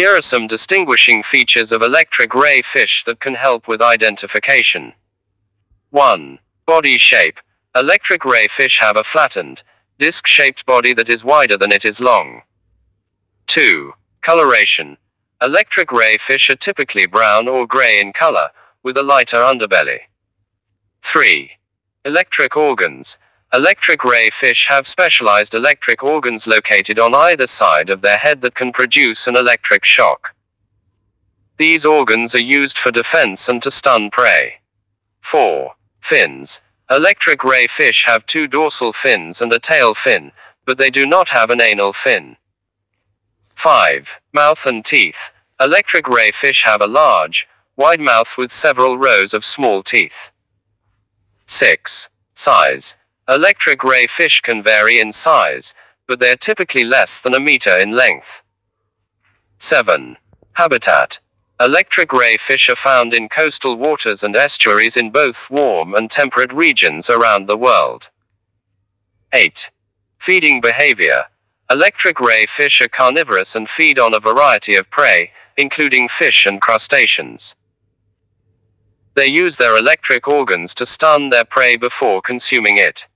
Here are some distinguishing features of electric ray fish that can help with identification. 1. Body shape. Electric ray fish have a flattened, disc-shaped body that is wider than it is long. 2. Coloration. Electric ray fish are typically brown or gray in color, with a lighter underbelly. 3. Electric organs. Electric ray fish have specialized electric organs located on either side of their head that can produce an electric shock. These organs are used for defense and to stun prey. 4. Fins. Electric ray fish have two dorsal fins and a tail fin, but they do not have an anal fin. 5. Mouth and teeth. Electric ray fish have a large, wide mouth with several rows of small teeth. 6. Size. Electric ray fish can vary in size, but they are typically less than a meter in length. 7. Habitat. Electric ray fish are found in coastal waters and estuaries in both warm and temperate regions around the world. 8. Feeding behavior. Electric ray fish are carnivorous and feed on a variety of prey, including fish and crustaceans. They use their electric organs to stun their prey before consuming it.